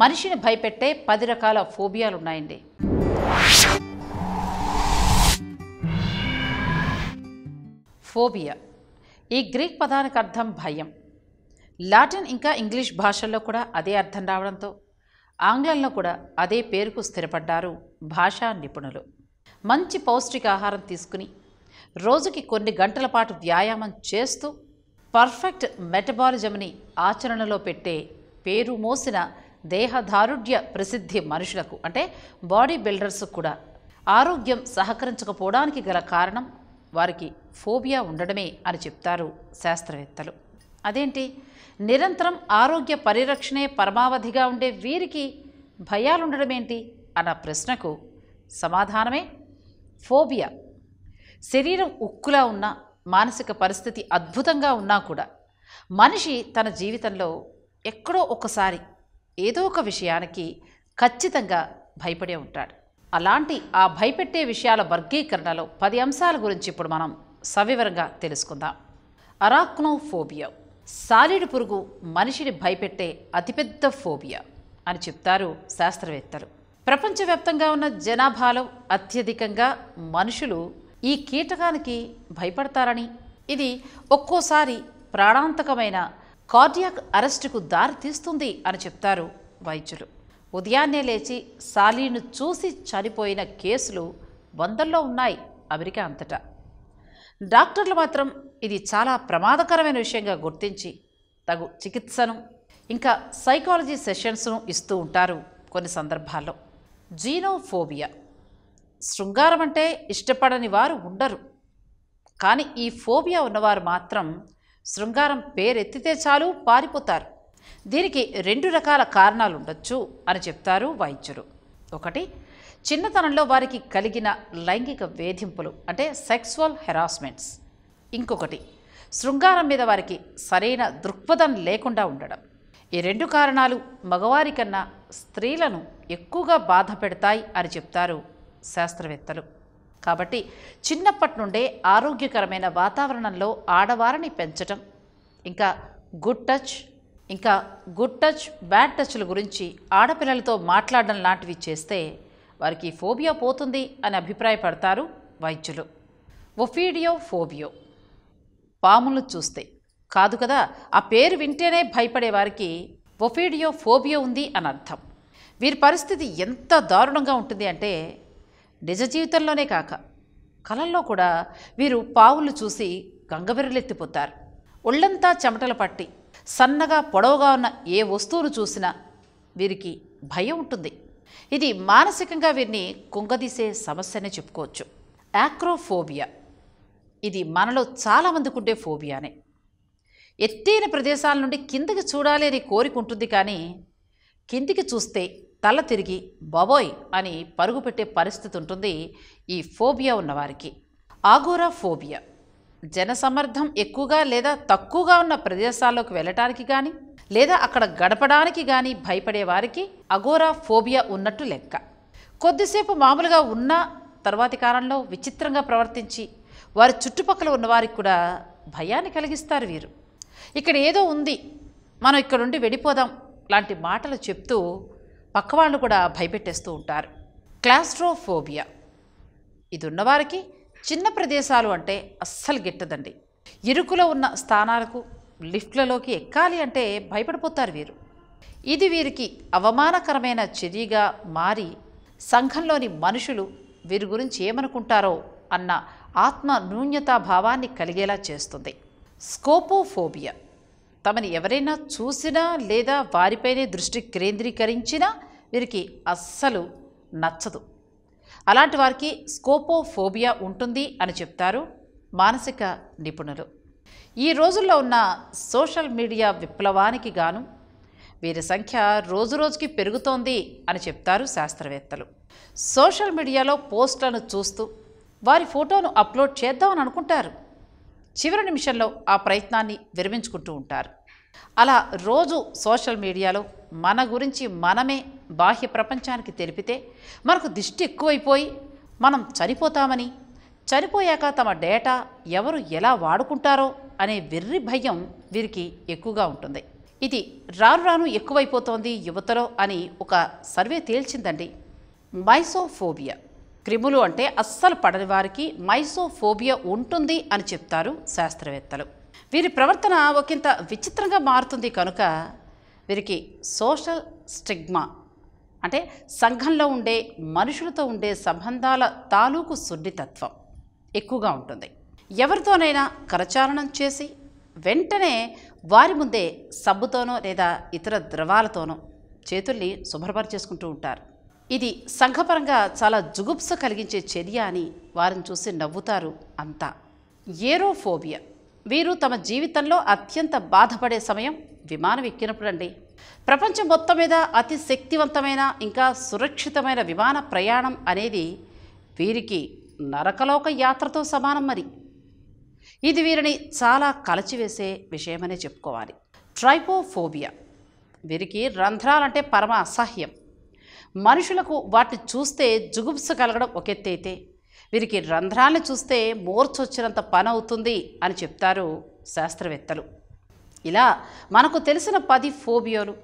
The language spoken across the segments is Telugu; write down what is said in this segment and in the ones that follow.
మనిషిని భయపెట్టే పది రకాల ఫోబియాలు ఉన్నాయండి ఫోబియా. ఈ గ్రీక్ పదానికి అర్థం భయం. లాటిన్ ఇంకా ఇంగ్లీష్ భాషల్లో కూడా అదే అర్థం రావడంతో ఆంగ్లంలో కూడా అదే పేరుకు స్థిరపడ్డారు భాషా నిపుణులు. మంచి పౌష్టికాహారం తీసుకుని రోజుకి కొన్ని గంటల పాటు వ్యాయామం చేస్తూ పర్ఫెక్ట్ మెటబాలిజంని ఆచరణలో పెట్టే పేరు మోసిన దేహదారుఢ్య ప్రసిద్ధి మనుషులకు అంటే బాడీ బిల్డర్స్ కూడా. ఆరోగ్యం సహకరించకపోవడానికి గల కారణం వారికి ఫోబియా ఉండడమే అని చెప్తారు శాస్త్రవేత్తలు. అదేంటి? నిరంతరం ఆరోగ్య పరిరక్షణే పరమావధిగా ఉండే వీరికి భయాలుండడమేంటి? అన్న ప్రశ్నకు సమాధానమే ఫోబియా. శరీరం ఉక్కులా ఉన్న మానసిక పరిస్థితి అద్భుతంగా ఉన్నా కూడా మనిషి తన జీవితంలో ఎక్కడో ఒకసారి ఏదో ఒక విషయానికి ఖచ్చితంగా భయపడే ఉంటాడు. అలాంటి ఆ భయపెట్టే విషయాల వర్గీకరణలో పది అంశాల గురించి ఇప్పుడు మనం సవివరంగా తెలుసుకుందాం. అరాక్నోఫోబియా. సాలిడ్ పురుగు మనిషిని భయపెట్టే అతిపెద్ద ఫోబియా అని చెప్తారు శాస్త్రవేత్తలు. ప్రపంచవ్యాప్తంగా ఉన్న జనాభాలో అత్యధికంగా మనుషులు ఈ కీటకానికి భయపడతారని. ఇది ఒక్కోసారి ప్రాణాంతకమైన కార్డియాక్ అరెస్టుకు దారి తీస్తుంది అని చెప్తారు వైద్యులు. ఉదయాన్నే లేచి సాలీను చూసి చనిపోయిన కేసులు వందల్లో ఉన్నాయి అమెరికా అంతటా. డాక్టర్లు మాత్రం ఇది చాలా ప్రమాదకరమైన విషయంగా గుర్తించి తగు చికిత్సను ఇంకా సైకాలజీ సెషన్స్ను ఇస్తూ ఉంటారు కొన్ని సందర్భాల్లో. జీనోఫోబియా. శృంగారం అంటే ఇష్టపడని వారు ఉండరు. కానీ ఈ ఫోబియా ఉన్నవారు మాత్రం శృంగారం పేరెత్తితే చాలు పారిపోతారు. దీనికి రెండు రకాల కారణాలు ఉండొచ్చు అని చెప్తారు వైద్యులు. ఒకటి చిన్నతనంలో వారికి కలిగిన లైంగిక వేధింపులు అంటే సెక్సువల్ హెరాస్మెంట్స్. ఇంకొకటి శృంగారం మీద వారికి సరైన దృక్పథం లేకుండా ఉండడం. ఈ రెండు కారణాలు మగవారి కన్నా స్త్రీలను ఎక్కువగా బాధ పెడతాయి అని చెప్తారు శాస్త్రవేత్తలు. కాబట్టి చిన్నప్పటి నుండే ఆరోగ్యకరమైన వాతావరణంలో ఆడవారిని పెంచటం ఇంకా గుడ్ టచ్ ఇంకా గుడ్ టచ్ బ్యాడ్ టచ్ల గురించి ఆడపిల్లలతో మాట్లాడడం లాంటివి చేస్తే వారికి ఫోబియా పోతుంది అని అభిప్రాయపడతారు వైద్యులు. ఒఫీడియో ఫోబియో. పాములు చూస్తే. కాదు కదా ఆ పేరు వింటేనే భయపడే వారికి ఒఫీడియో ఫోబియో ఉంది అని అర్థం. వీరి పరిస్థితి ఎంత దారుణంగా ఉంటుంది అంటే నిజ జీవితంలోనే కాక కలల్లో కూడా వీరు పావులు చూసి గంగబెర్రెలెత్తిపోతారు. ఒళ్ళంతా చెమటలు పట్టి సన్నగా పొడవుగా ఉన్న ఏ వస్తువును చూసినా వీరికి భయం ఉంటుంది. ఇది మానసికంగా వీరిని కుంగదీసే సమస్యనే చెప్పుకోవచ్చు. యాక్రోఫోబియా. ఇది మనలో చాలామందికి ఉండే ఫోబియానే. ఎత్తైన ప్రదేశాల నుండి కిందకి చూడాలి అని కోరిక ఉంటుంది కానీ కిందికి చూస్తే తల తిరిగి బాబోయ్ అని పరుగు పెట్టే పరిస్థితి ఉంటుంది ఈ ఫోబియా ఉన్నవారికి. ఆగోరా ఫోబియా జనసమర్థం ఎక్కువగా లేదా తక్కువగా ఉన్న ప్రదేశాల్లోకి వెళ్ళటానికి కానీ లేదా అక్కడ గడపడానికి కానీ భయపడే వారికి అగోరా ఫోబియా ఉన్నట్టు లెక్క. కొద్దిసేపు మామూలుగా ఉన్న తర్వాతి కాలంలో విచిత్రంగా ప్రవర్తించి వారి చుట్టుపక్కల ఉన్నవారికి కూడా భయాన్ని కలిగిస్తారు వీరు. ఇక్కడ ఏదో ఉంది మనం ఇక్కడుండి వెళ్ళిపోదాం లాంటి మాటలు చెప్తూ పక్కవాళ్ళు కూడా భయపెట్టేస్తూ ఉంటారు. క్లాస్ట్రోఫోబియా. ఇది ఉన్నవారికి చిన్న ప్రదేశాలు అంటే అస్సలు గిట్టదండి. ఇరుకులో ఉన్న స్థానాలకు లిఫ్ట్లలోకి ఎక్కాలి అంటే భయపడిపోతారు వీరు. ఇది వీరికి అవమానకరమైన చర్యగా మారి సంఘంలోని మనుషులు వీరి గురించి ఏమనుకుంటారో అన్న ఆత్మ న్యూన్యతా భావాన్ని కలిగేలా చేస్తుంది. స్కోపోఫోబియా. తమని ఎవరైనా చూసినా లేదా వారిపైనే దృష్టి కేంద్రీకరించినా వీరికి అస్సలు నచ్చదు. అలాంటి వారికి స్కోపోఫోబియా ఉంటుంది అని చెప్తారు మానసిక నిపుణులు. ఈ రోజుల్లో ఉన్న సోషల్ మీడియా విప్లవానికి గాను వీరి సంఖ్య రోజురోజుకి పెరుగుతోంది అని చెప్తారు శాస్త్రవేత్తలు. సోషల్ మీడియాలో పోస్టులను చూస్తూ వారి ఫోటోను అప్లోడ్ చేద్దామని అనుకుంటారు. చివరి నిమిషంలో ఆ ప్రయత్నాన్ని విరమించుకుంటూ ఉంటారు. అలా రోజు సోషల్ మీడియాలో మన గురించి మనమే బాహ్య ప్రపంచానికి తెలిపితే మనకు దిష్టి ఎక్కువైపోయి మనం చనిపోతామని చనిపోయాక తమ డేటా ఎవరు ఎలా వాడుకుంటారో అనే వెర్రి భయం వీరికి ఎక్కువగా ఉంటుంది. ఇది రాను రాను ఎక్కువైపోతోంది యువతలో అని ఒక సర్వే తేల్చిందండి. మైసోఫోబియా క్రిములు అంటే అస్సలు పడని వారికి మైసోఫోబియా ఉంటుంది అని చెప్తారు శాస్త్రవేత్తలు. వీరి ప్రవర్తన ఒకంత విచిత్రంగా మారుతుంది కనుక వీరికి సోషల్ స్టిగ్మా అంటే సంఘంలో ఉండే మనుషులతో ఉండే సంబంధాల తాలూకు సున్నితత్వం ఎక్కువగా ఉంటుంది. ఎవరితోనైనా కరచాలనం చేసి వెంటనే వారి ముందే సబ్బుతోనో లేదా ఇతర ద్రవాలతోనో చేతుల్ని శుభ్రపరిచేసుకుంటూ ఉంటారు. ఇది సంఘపరంగా చాలా జుగుప్స కలిగించే చర్య అని వారిని చూసి నవ్వుతారు అంతా. ఏరోఫోబియా. వీరు తమ జీవితంలో అత్యంత బాధపడే సమయం విమానం ఎక్కినప్పుడండి. ప్రపంచం మొత్తం మీద అతి శక్తివంతమైన ఇంకా సురక్షితమైన విమాన ప్రయాణం అనేది వీరికి నరకలోక యాత్రతో సమానం మరి. ఇది వీరిని చాలా కలచివేసే విషయమనే చెప్పుకోవాలి. ట్రైపోఫోబియా. వీరికి రంధ్రాలంటే పరమ అసహ్యం. మనుషులకు వాటిని చూస్తే జుగుప్స కలగడం ఒక ఎత్తైతే వీరికి రంధ్రాన్ని చూస్తే మూర్చొచ్చినంత పని అవుతుంది అని చెప్తారు శాస్త్రవేత్తలు. ఇలా మనకు తెలిసిన పది ఫోబియోలు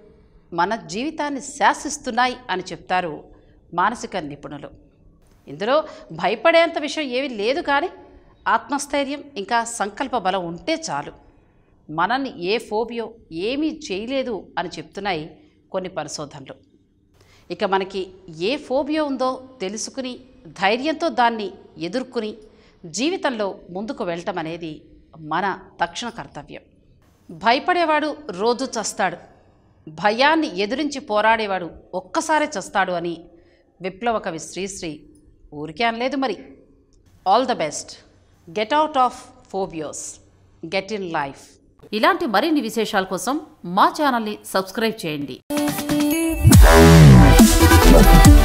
మన జీవితాన్ని శాసిస్తున్నాయి అని చెప్తారు మానసిక నిపుణులు. ఇందులో భయపడేంత విషయం ఏమీ లేదు కానీ ఆత్మస్థైర్యం ఇంకా సంకల్ప బలం ఉంటే చాలు. మనల్ని ఏ ఫోబియో ఏమీ చేయలేదు అని చెప్తున్నాయి కొన్ని పరిశోధనలు. ఇక మనకి ఏ ఫోబియో ఉందో తెలుసుకుని ధైర్యంతో దాన్ని ఎదుర్కొని జీవితంలో ముందుకు వెళ్ళటం అనేది మన తక్షణ కర్తవ్యం. భయపడేవాడు రోజు చస్తాడు. భయాన్ని ఎదిరించి పోరాడేవాడు ఒక్కసారే చస్తాడు అని విప్లవ కవి శ్రీశ్రీ ఊరికే అనలేదు మరి. All the best get out of phobias get in life ఇలాంటి మరిన్ని విశేషాల కోసం మా ఛానల్ని సబ్స్క్రైబ్ చేయండి. London.